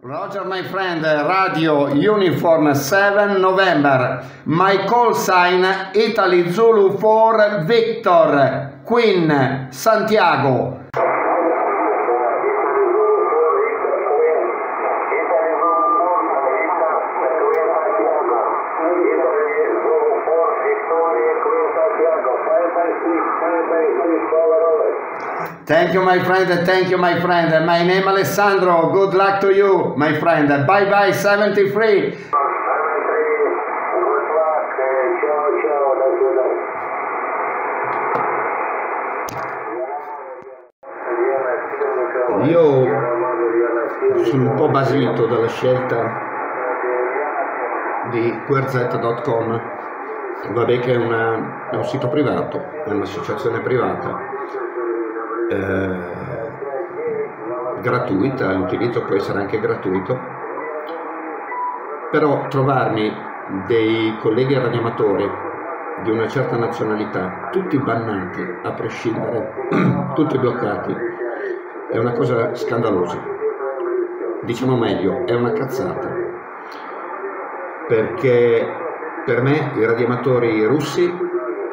Roger, my friend, Radio Uniform 7 November. My call sign Italy Zulu 4 Victor Queen Santiago. Thank you, my friend. Thank you, my friend. My name Alessandro. Good luck to you, my friend. Bye bye, 73. Io sono un po' basito dalla scelta di QRZ.com, vabbè che è, una- è un sito privato, è un'associazione privata, eh, gratuita, l'utilizzo può essere anche gratuito, però trovarmi dei colleghi radioamatori di una certa nazionalità, tutti bannati a prescindere, tutti bloccati, è una cosa scandalosa. Diciamo meglio, è una cazzata. Perché per me i radioamatori russi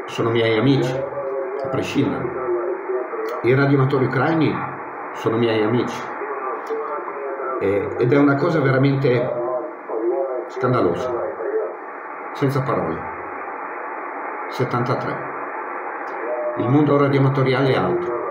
sono miei amici, a prescindere. I radioamatori ucraini sono miei amici. E- ed è una cosa veramente scandalosa, senza parole. 73. Il mondo radioamatoriale è altro.